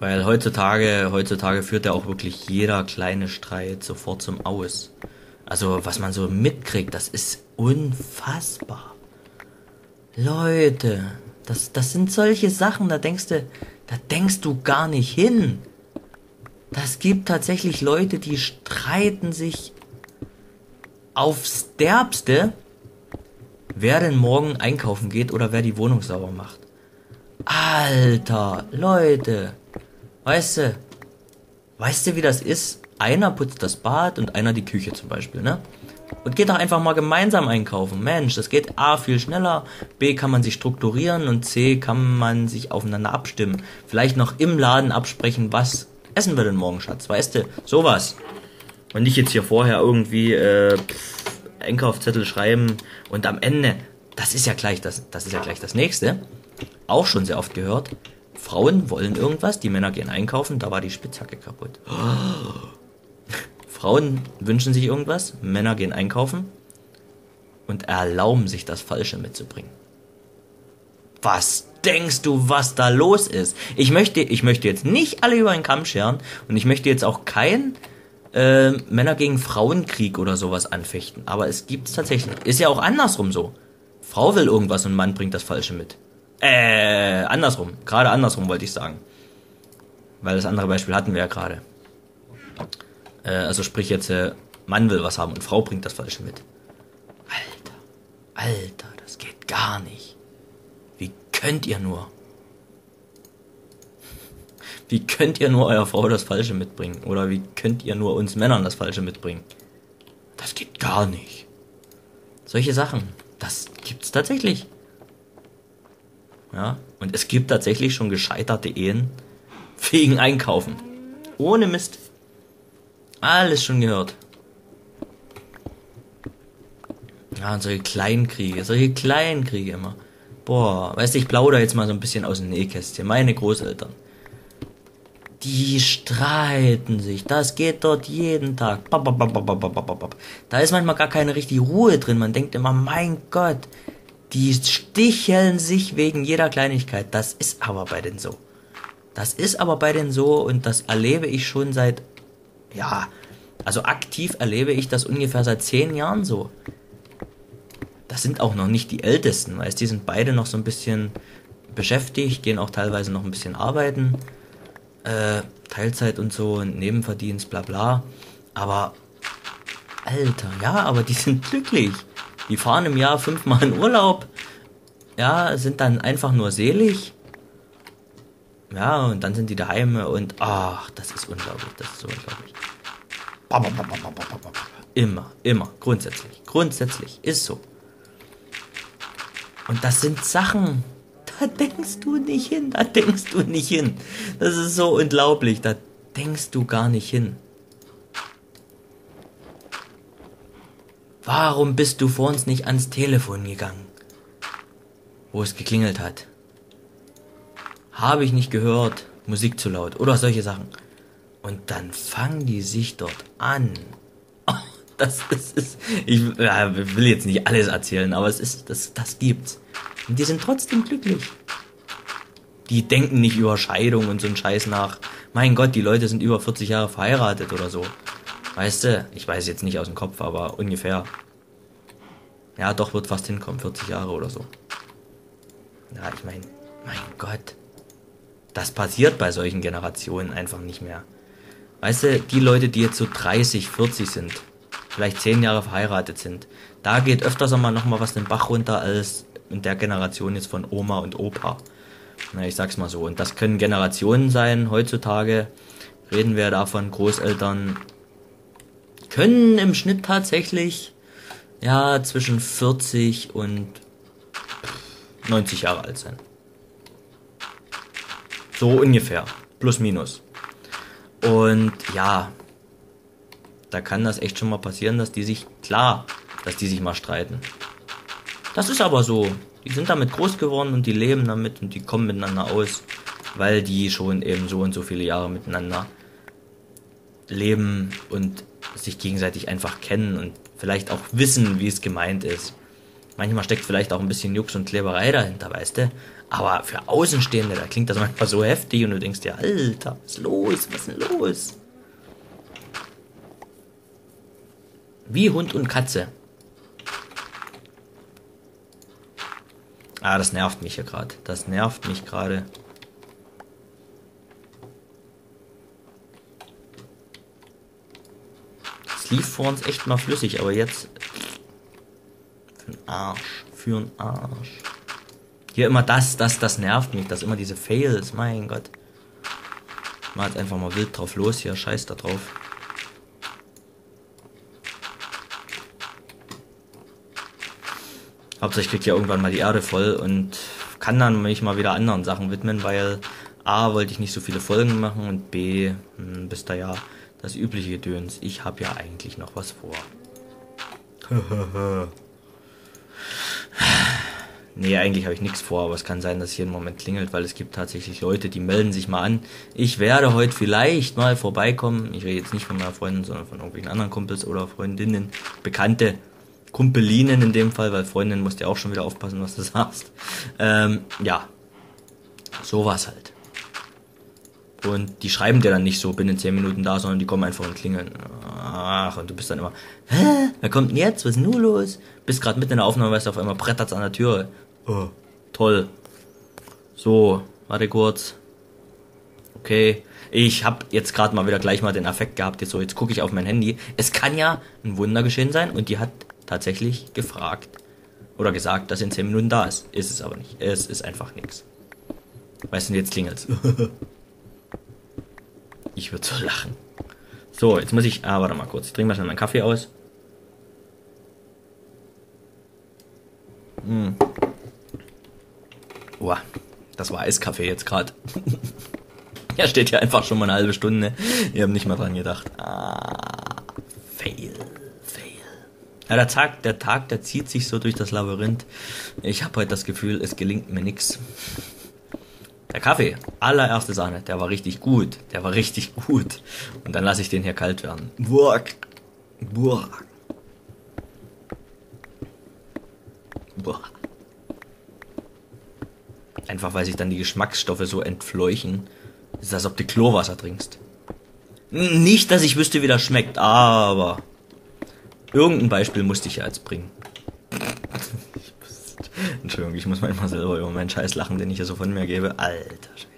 Weil heutzutage, heutzutage führt ja auch wirklich jeder kleine Streit sofort zum Aus. Also was man so mitkriegt, das ist unfassbar. Leute, das, das sind solche Sachen, da denkst du, da denkst du gar nicht hin. Das gibt tatsächlich Leute, die streiten sich aufs Derbste, wer denn morgen einkaufen geht oder wer die Wohnung sauber macht. Alter, Leute, weißt du, weißt du, wie das ist? Einer putzt das Bad und einer die Küche zum Beispiel, ne? Und geht doch einfach mal gemeinsam einkaufen. Mensch, das geht A viel schneller, B kann man sich strukturieren und C kann man sich aufeinander abstimmen. Vielleicht noch im Laden absprechen, was essen wir denn morgen, Schatz? Weißt du, sowas. Und nicht jetzt hier vorher irgendwie äh, Einkaufszettel schreiben und am Ende, das ist ja gleich das, das ist ja gleich das nächste. Auch schon sehr oft gehört. Frauen wollen irgendwas, die Männer gehen einkaufen, da war die Spitzhacke kaputt. Frauen wünschen sich irgendwas, Männer gehen einkaufen und erlauben sich das Falsche mitzubringen. Was denkst du, was da los ist? Ich möchte, ich möchte jetzt nicht alle über einen Kamm scheren und ich möchte jetzt auch kein äh, Männer gegen Frauenkrieg oder sowas anfechten. Aber es gibt es tatsächlich. Ist ja auch andersrum so. Frau will irgendwas und Mann bringt das Falsche mit. Äh, andersrum. Gerade andersrum wollte ich sagen. Weil das andere Beispiel hatten wir ja gerade. Äh, also sprich jetzt, äh, Mann will was haben und Frau bringt das Falsche mit. Alter, Alter, das geht gar nicht. Wie könnt ihr nur? Wie könnt ihr nur eurer Frau das Falsche mitbringen? Oder wie könnt ihr nur uns Männern das Falsche mitbringen? Das geht gar nicht. Solche Sachen, das gibt's tatsächlich. Ja, und es gibt tatsächlich schon gescheiterte Ehen wegen Einkaufen. Ohne Mist. Alles schon gehört. Ja, und solche Kleinkriege, solche Kleinkriege immer. Boah, weißt du, ich plaudere jetzt mal so ein bisschen aus dem Nähkästchen. Meine Großeltern. Die streiten sich. Das geht dort jeden Tag. Da ist manchmal gar keine richtige Ruhe drin. Man denkt immer, mein Gott, die sticheln sich wegen jeder Kleinigkeit. Das ist aber bei denen so. Das ist aber bei denen so und das erlebe ich schon seit ja, also aktiv erlebe ich das ungefähr seit zehn Jahren so. Das sind auch noch nicht die Ältesten, weißt die sind beide noch so ein bisschen beschäftigt, gehen auch teilweise noch ein bisschen arbeiten, äh, Teilzeit und so, und Nebenverdienst, bla bla. Aber, Alter, ja, aber die sind glücklich. Die fahren im Jahr fünfmal in Urlaub, ja, sind dann einfach nur selig. Ja, und dann sind die daheim und ach, das ist unglaublich, das ist so unglaublich. Immer, immer, grundsätzlich. Grundsätzlich, ist so. Und das sind Sachen, da denkst du nicht hin, da denkst du nicht hin. Das ist so unglaublich, da denkst du gar nicht hin. Warum bist du vor uns nicht ans Telefon gegangen, wo es geklingelt hat? Habe ich nicht gehört, Musik zu laut oder solche Sachen. Und dann fangen die sich dort an. Oh, das ist, ist ich ja, will jetzt nicht alles erzählen, aber es ist, das, das gibt's. Und die sind trotzdem glücklich. Die denken nicht über Scheidung und so einen Scheiß nach. Mein Gott, die Leute sind über 40 Jahre verheiratet oder so. Weißt du, ich weiß jetzt nicht aus dem Kopf, aber ungefähr. Ja, doch wird fast hinkommen, 40 Jahre oder so. Ja, ich meine, mein Gott. Das passiert bei solchen Generationen einfach nicht mehr. Weißt du, die Leute, die jetzt so 30, 40 sind, vielleicht 10 Jahre verheiratet sind, da geht öfters einmal nochmal was den Bach runter als in der Generation jetzt von Oma und Opa. Na, ich sag's mal so. Und das können Generationen sein. Heutzutage reden wir davon, Großeltern können im Schnitt tatsächlich ja zwischen 40 und 90 Jahre alt sein. So ungefähr. Plus minus. Und ja, da kann das echt schon mal passieren, dass die sich, klar, dass die sich mal streiten. Das ist aber so. Die sind damit groß geworden und die leben damit und die kommen miteinander aus, weil die schon eben so und so viele Jahre miteinander leben und sich gegenseitig einfach kennen und vielleicht auch wissen, wie es gemeint ist. Manchmal steckt vielleicht auch ein bisschen Jux und Kleberei dahinter, weißt du? Aber für Außenstehende, da klingt das manchmal so heftig und du denkst dir, Alter, was ist los? Was ist denn los? Wie Hund und Katze. Ah, das nervt mich hier gerade. Das nervt mich gerade. Lief vor uns echt mal flüssig, aber jetzt. Für den Arsch. Für den Arsch. Hier immer das, das, das nervt mich. Das immer diese Fails. Mein Gott. Mal jetzt einfach mal wild drauf los hier. Scheiß da drauf. Hauptsächlich kriegt ja irgendwann mal die Erde voll und kann dann mich mal wieder anderen Sachen widmen, weil A wollte ich nicht so viele Folgen machen und B hm, bist da ja das übliche Gedöns. Ich habe ja eigentlich noch was vor. nee, eigentlich habe ich nichts vor, aber es kann sein, dass hier im Moment klingelt, weil es gibt tatsächlich Leute, die melden sich mal an. Ich werde heute vielleicht mal vorbeikommen. Ich rede jetzt nicht von meiner Freundin, sondern von irgendwelchen anderen Kumpels oder Freundinnen, Bekannte. Kumpelinen in dem Fall, weil Freundin musst ja auch schon wieder aufpassen, was du sagst. Ähm, ja, sowas halt. Und die schreiben dir dann nicht so, bin in 10 Minuten da, sondern die kommen einfach und klingeln. Ach, und du bist dann immer, hä, wer kommt denn jetzt? Was ist denn los? Bist gerade mitten in der Aufnahme, weißt du, auf einmal brettert's an der Tür. Oh, toll. So, warte kurz. Okay. Ich habe jetzt gerade mal wieder gleich mal den Effekt gehabt, jetzt so, jetzt gucke ich auf mein Handy. Es kann ja ein Wunder geschehen sein und die hat tatsächlich gefragt oder gesagt, dass in 10 Minuten da ist. Ist es aber nicht. Es ist einfach nichts. Weißt du, jetzt klingelt's. ich würde so lachen. So, jetzt muss ich. Ah, warte mal kurz. Ich trinke mal schnell meinen Kaffee aus. Hm. Boah, das war Eiskaffee jetzt gerade. Er steht ja einfach schon mal eine halbe Stunde. Ihr habt nicht mal dran gedacht. Ah, fail. Ja, der Tag, der Tag, der zieht sich so durch das Labyrinth. Ich habe heute das Gefühl, es gelingt mir nix. Der Kaffee, allererste Sahne, der war richtig gut. Der war richtig gut. Und dann lasse ich den hier kalt werden. Burg. Burg. Burg. Einfach weil sich dann die Geschmacksstoffe so entfleuchen. Es ist, als ob du Chlorwasser trinkst. Nicht, dass ich wüsste, wie das schmeckt, aber Irgendein Beispiel musste ich ja jetzt bringen. Entschuldigung, ich muss manchmal selber über meinen Scheiß lachen, den ich hier so von mir gebe. Alter Schwede.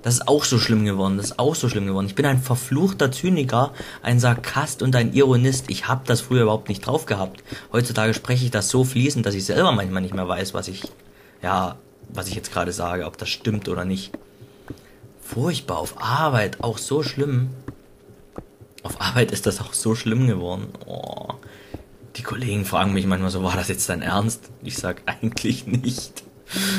Das ist auch so schlimm geworden, das ist auch so schlimm geworden. Ich bin ein verfluchter Zyniker, ein Sarkast und ein Ironist. Ich hab das früher überhaupt nicht drauf gehabt. Heutzutage spreche ich das so fließend, dass ich selber manchmal nicht mehr weiß, was ich, ja, was ich jetzt gerade sage, ob das stimmt oder nicht. Furchtbar auf Arbeit, auch so schlimm. Auf Arbeit ist das auch so schlimm geworden. Oh. Die Kollegen fragen mich manchmal so, war das jetzt dein Ernst? Ich sag eigentlich nicht.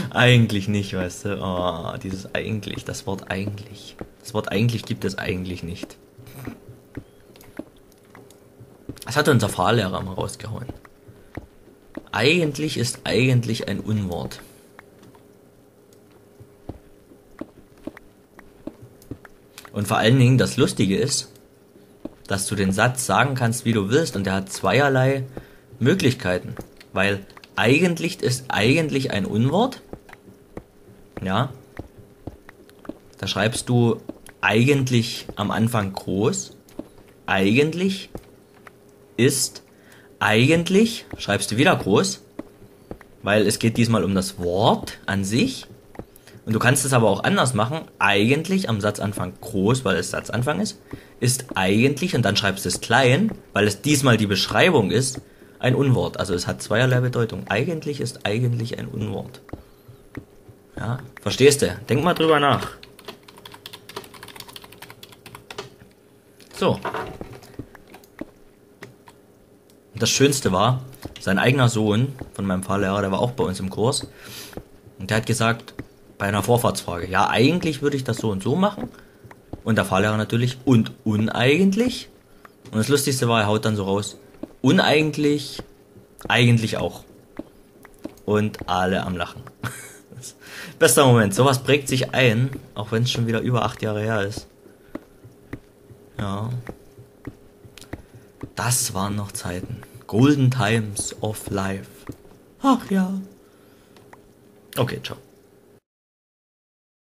Eigentlich nicht, weißt du. Oh, dieses eigentlich, das Wort eigentlich. Das Wort eigentlich gibt es eigentlich nicht. Das hat unser Fahrlehrer mal rausgehauen. Eigentlich ist eigentlich ein Unwort. Und vor allen Dingen das Lustige ist, dass du den Satz sagen kannst, wie du willst und der hat zweierlei Möglichkeiten, weil eigentlich ist eigentlich ein Unwort. Ja. Da schreibst du eigentlich am Anfang groß. Eigentlich ist eigentlich schreibst du wieder groß, weil es geht diesmal um das Wort an sich. Du kannst es aber auch anders machen. Eigentlich am Satzanfang groß, weil es Satzanfang ist ist eigentlich, und dann schreibst du es klein, weil es diesmal die Beschreibung ist, ein Unwort. Also es hat zweierlei Bedeutung. Eigentlich ist eigentlich ein Unwort. Ja, verstehst du? Denk mal drüber nach. So. Das Schönste war, sein eigener Sohn von meinem Fahrlehrer, der war auch bei uns im Kurs. Und der hat gesagt, bei einer Vorfahrtsfrage, ja, eigentlich würde ich das so und so machen. Und der Fahrlehrer natürlich. Und uneigentlich. Und das Lustigste war, er haut dann so raus. Uneigentlich, eigentlich auch. Und alle am Lachen. Bester Moment. Sowas prägt sich ein, auch wenn es schon wieder über acht Jahre her ist. Ja. Das waren noch Zeiten. Golden Times of Life. Ach ja. Okay, ciao.